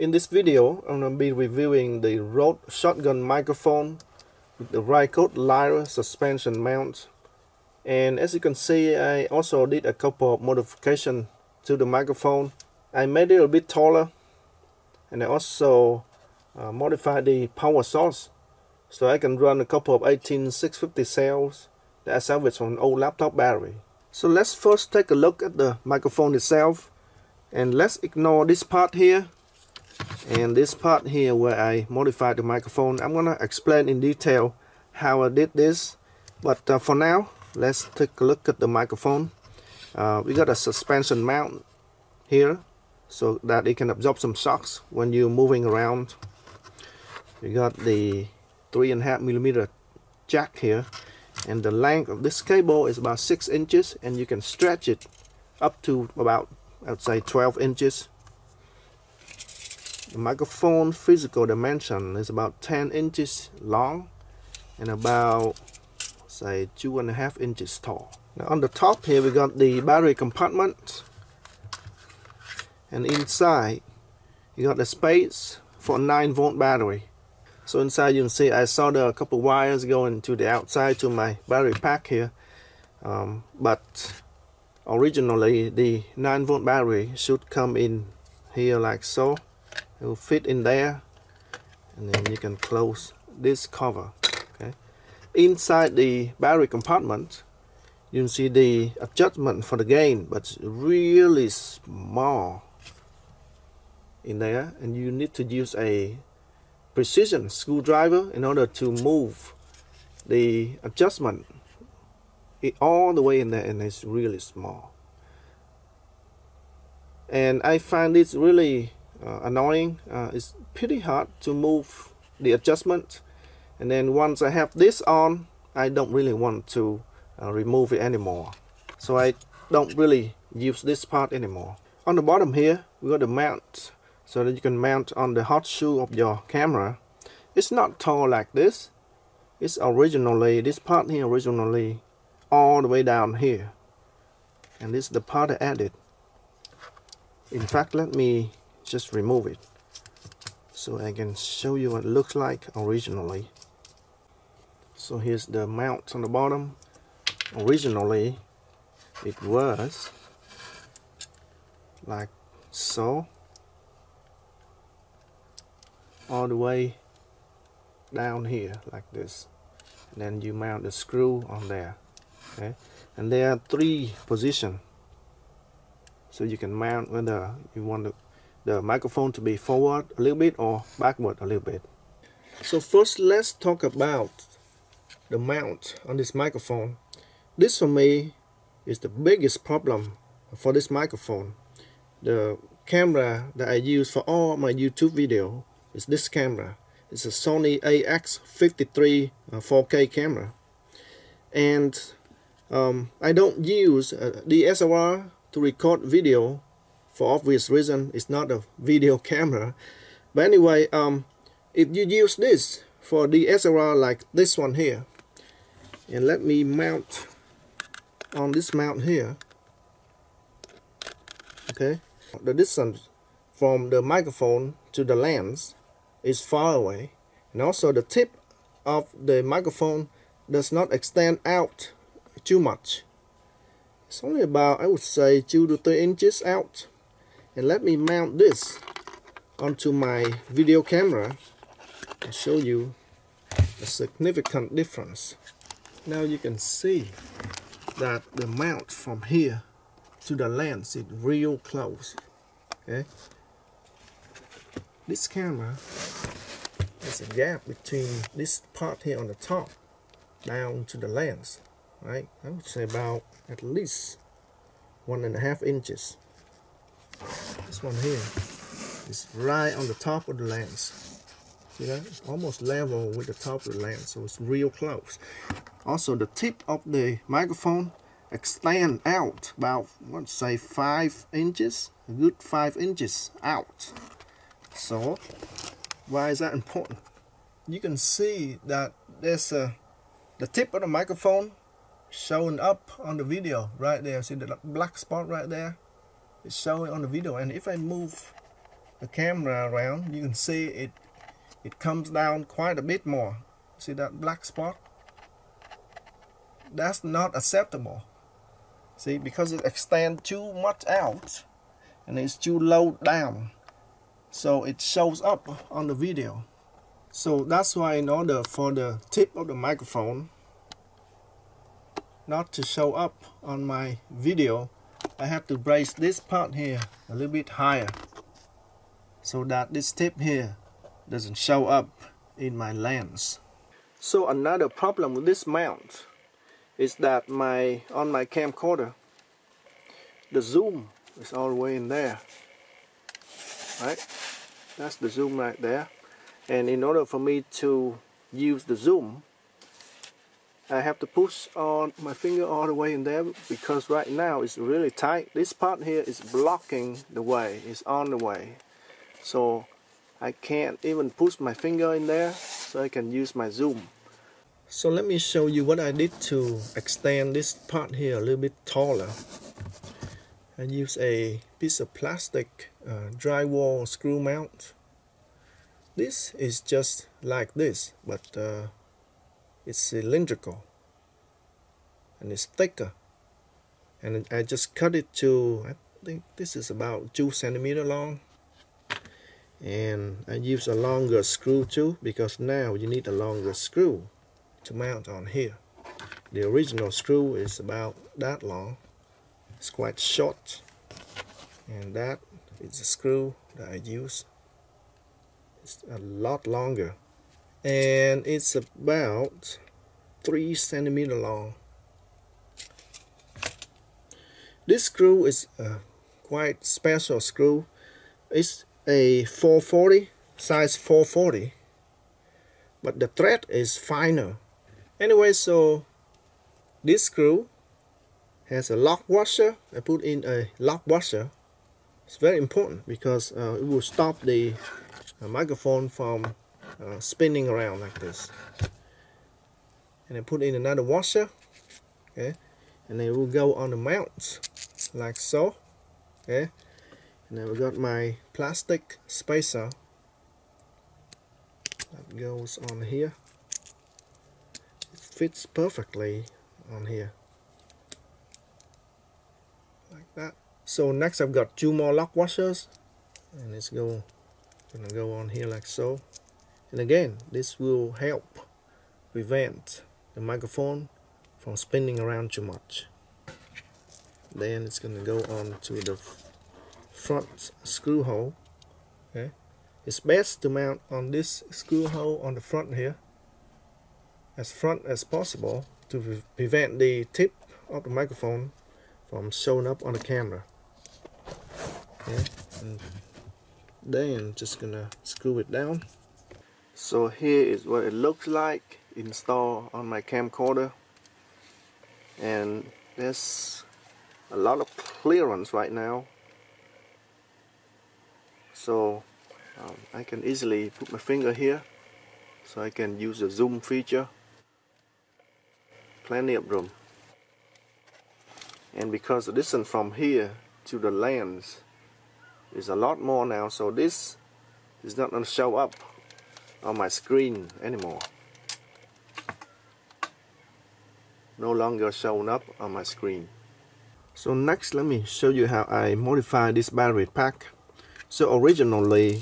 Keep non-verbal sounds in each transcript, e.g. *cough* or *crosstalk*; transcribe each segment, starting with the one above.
In this video, I'm going to be reviewing the Rode Shotgun microphone with the Rycote Lyre suspension mount. And as you can see, I also did a couple of modifications to the microphone. I made it a bit taller and I also uh, modified the power source so I can run a couple of 18650 cells that I salvaged from an old laptop battery. So let's first take a look at the microphone itself and let's ignore this part here and this part here where I modified the microphone I'm gonna explain in detail how I did this. But uh, for now let's take a look at the microphone. Uh, we got a suspension mount here so that it can absorb some shocks when you're moving around. We got the three and a half millimeter jack here. And the length of this cable is about six inches and you can stretch it up to about I would say 12 inches the microphone physical dimension is about 10 inches long and about say two and a half inches tall. Now on the top here we got the battery compartment. And inside you got the space for a 9 volt battery. So inside you can see I soldered a couple wires going to the outside to my battery pack here. Um, but originally the 9 volt battery should come in here like so it will fit in there and then you can close this cover okay? Inside the battery compartment you can see the adjustment for the gain but really small in there and you need to use a precision screwdriver in order to move the adjustment it all the way in there and it's really small. And I find this really uh, annoying uh, it's pretty hard to move the adjustment. And then once I have this on I don't really want to uh, remove it anymore. So I don't really use this part anymore. On the bottom here we got the mount so that you can mount on the hot shoe of your camera. It's not tall like this. It's originally this part here originally all the way down here. And this is the part I added. In fact let me just remove it so I can show you what it looks like originally. So here's the mount on the bottom. Originally it was like so all the way down here like this. And then you mount the screw on there okay? And there are three positions so you can mount whether you want the, the microphone to be forward a little bit or backward a little bit. So first let's talk about the mount on this microphone. This for me is the biggest problem for this microphone. The camera that I use for all my YouTube video is this camera. It's a Sony AX53 uh, 4K camera. And um, I don't use uh, DSLR to record video for obvious reason it's not a video *laughs* camera. But anyway um, if you use this for the DSLR like this one here. And let me mount on this mount here. Okay? The distance from the microphone to the lens is far away. And also the tip of the microphone does not extend out too much. It's only about I would say 2 to 3 inches out and let me mount this onto my video camera and show you a significant difference. Now you can see that the mount from here to the lens is real close okay? This camera has a gap between this part here on the top down to the lens right? I would say about at least one and a half inches this one here is right on the top of the lens see that almost level with the top of the lens so it's real close also the tip of the microphone extend out about let's say five inches a good five inches out so why is that important? You can see that there's a the tip of the microphone showing up on the video right there. See the black spot right there? It's showing on the video. And if I move the camera around you can see it it comes down quite a bit more. See that black spot? That's not acceptable. See because it extends too much out and it's too low down. So it shows up on the video. So that's why in order for the tip of the microphone not to show up on my video I have to brace this part here a little bit higher so that this tip here doesn't show up in my lens. So another problem with this mount is that my on my camcorder the zoom is all the way in there right? That's the zoom right there. And in order for me to use the zoom I have to push on my finger all the way in there because right now it's really tight this part here is blocking the way it's on the way so I can't even push my finger in there so I can use my zoom so let me show you what I did to extend this part here a little bit taller. I use a piece of plastic uh, drywall screw mount. This is just like this, but uh, it's cylindrical and it's thicker. And I just cut it to, I think this is about two centimeter long. And I use a longer screw too, because now you need a longer screw to mount on here. The original screw is about that long. It's quite short. And that is the screw that I use. It's a lot longer. And it's about 3 centimeter long. This screw is a quite special screw. It's a 440, size 440. But the thread is finer anyway so this screw has a lock washer I put in a lock washer it's very important because uh, it will stop the uh, microphone from uh, spinning around like this. And I put in another washer okay and then it will go on the mount like so okay and then we got my plastic spacer that goes on here. It fits perfectly on here. Like that. So next I've got two more lock washers and it's go gonna go on here like so and again this will help prevent the microphone from spinning around too much then it's gonna go on to the front screw hole okay it's best to mount on this screw hole on the front here as front as possible to pre prevent the tip of the microphone from showing up on the camera. Okay, and then just gonna screw it down. So here is what it looks like installed on my camcorder. And there's a lot of clearance right now. So um, I can easily put my finger here so I can use the zoom feature. Plenty of room. And because the distance from here to the lens is a lot more now so this is not going to show up on my screen anymore. No longer showing up on my screen. So next let me show you how I modify this battery pack. So originally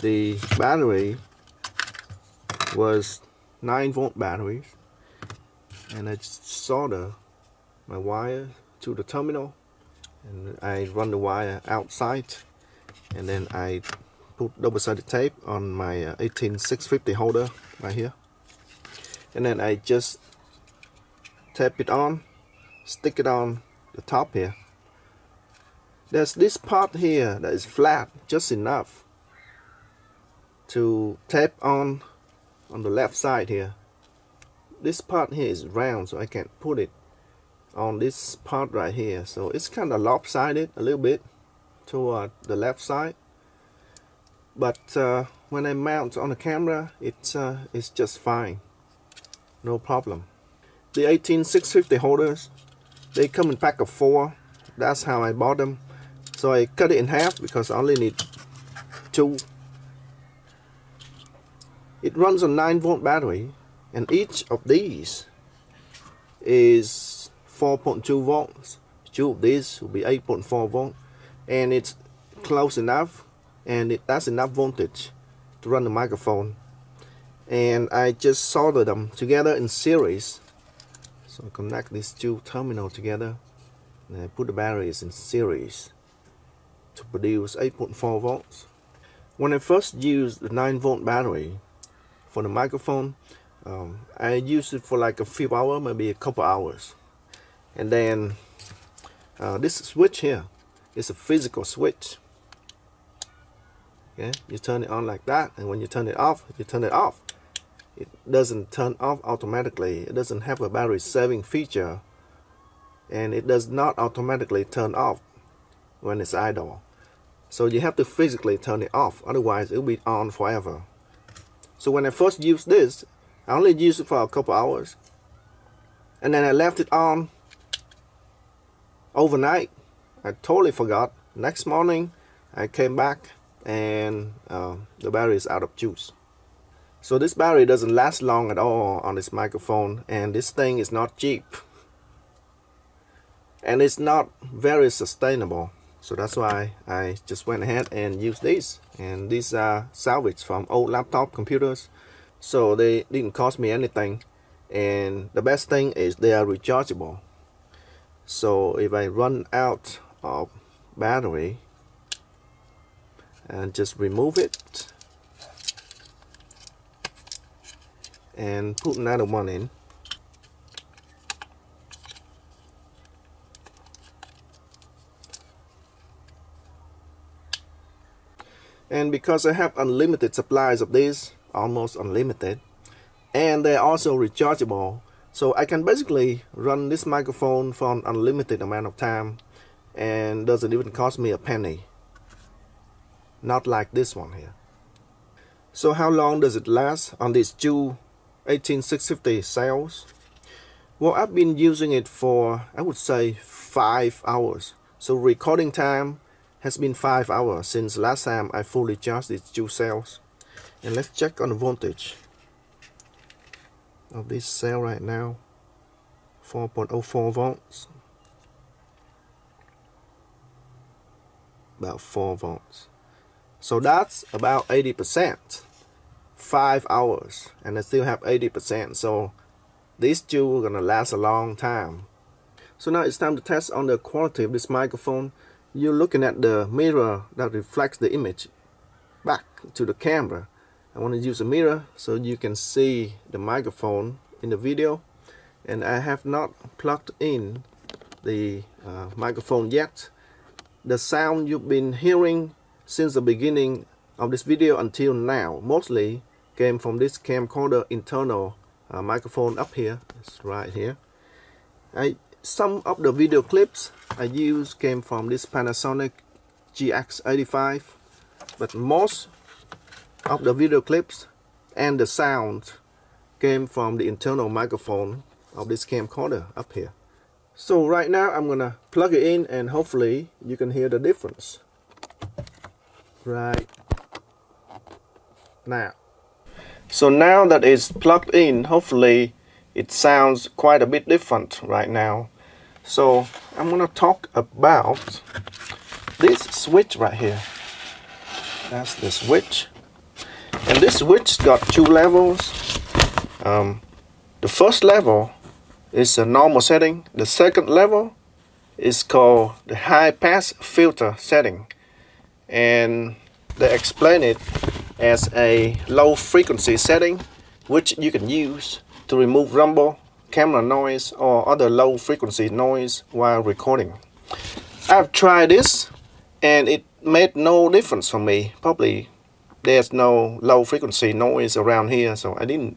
the battery was 9 volt batteries and I solder my wire to the terminal and I run the wire outside and then I put double-sided tape on my uh, 18650 holder right here. And then I just tape it on stick it on the top here. There's this part here that is flat just enough to tape on on the left side here. This part here is round so I can put it on this part right here. So it's kind of lopsided a little bit toward the left side but uh, when I mount on the camera it's uh, it's just fine. No problem. The 18650 holders they come in pack of four. That's how I bought them. So I cut it in half because I only need two. It runs on 9 volt battery and each of these is 4.2 volts. Two of these will be 8.4 volt and it's close enough and it, that's enough voltage to run the microphone. And I just solder them together in series. So connect these two terminals together. And I put the batteries in series to produce 8.4 volts. When I first used the 9 volt battery for the microphone um, I used it for like a few hours maybe a couple hours. And then uh, this switch here is a physical switch okay you turn it on like that and when you turn it off you turn it off. It doesn't turn off automatically. It doesn't have a battery saving feature and it does not automatically turn off when it's idle. So you have to physically turn it off otherwise it will be on forever. So when I first used this I only used it for a couple hours and then I left it on overnight. I totally forgot. Next morning I came back and uh, the battery is out of juice. So this battery doesn't last long at all on this microphone and this thing is not cheap. And it's not very sustainable. So that's why I just went ahead and used these. And these are salvage from old laptop computers so they didn't cost me anything. And the best thing is they are rechargeable. So if I run out of battery and just remove it and put another one in and because I have unlimited supplies of these almost unlimited and they're also rechargeable so I can basically run this microphone for an unlimited amount of time and doesn't even cost me a penny. Not like this one here. So how long does it last on these two 18650 cells? Well, I've been using it for, I would say, five hours. So recording time has been five hours since last time I fully charged these two cells. And let's check on the voltage of this cell right now 4.04 volts about 4 volts so that's about 80% 5 hours and I still have 80% so these two are gonna last a long time. So now it's time to test on the quality of this microphone. You're looking at the mirror that reflects the image back to the camera. I want to use a mirror so you can see the microphone in the video. And I have not plugged in the uh, microphone yet. The sound you've been hearing since the beginning of this video until now mostly came from this camcorder internal uh, microphone up here it's right here I some of the video clips I used came from this Panasonic GX85 but most of the video clips and the sound came from the internal microphone of this camcorder up here. So right now I'm gonna plug it in and hopefully you can hear the difference. Right now. So now that it's plugged in, hopefully it sounds quite a bit different right now. So I'm gonna talk about this switch right here. That's the switch and this switch got two levels um, the first level is a normal setting the second level is called the high pass filter setting and they explain it as a low frequency setting which you can use to remove rumble camera noise or other low frequency noise while recording. I've tried this and it made no difference for me. Probably there's no low frequency noise around here so I didn't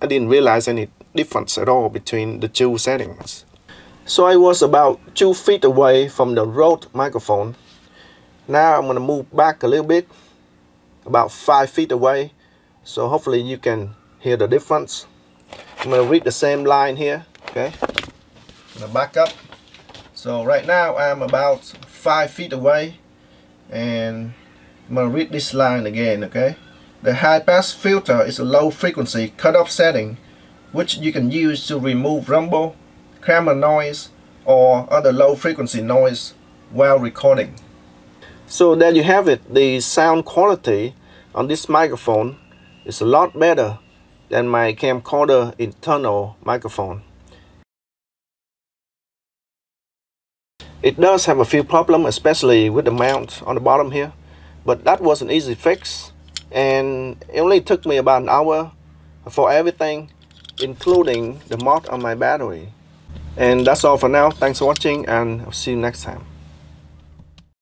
I didn't realize any difference at all between the two settings. So I was about two feet away from the Rode microphone now I'm gonna move back a little bit about five feet away. So hopefully you can hear the difference. I'm gonna read the same line here okay? I'm gonna back up. So right now I'm about 5 feet away and I'm gonna read this line again okay? The high pass filter is a low frequency cutoff setting which you can use to remove rumble camera noise or other low frequency noise while recording so there you have it the sound quality on this microphone is a lot better than my camcorder internal microphone It does have a few problems, especially with the mount on the bottom here, but that was an easy fix, and it only took me about an hour for everything, including the mod on my battery. And that's all for now. Thanks for watching, and I'll see you next time.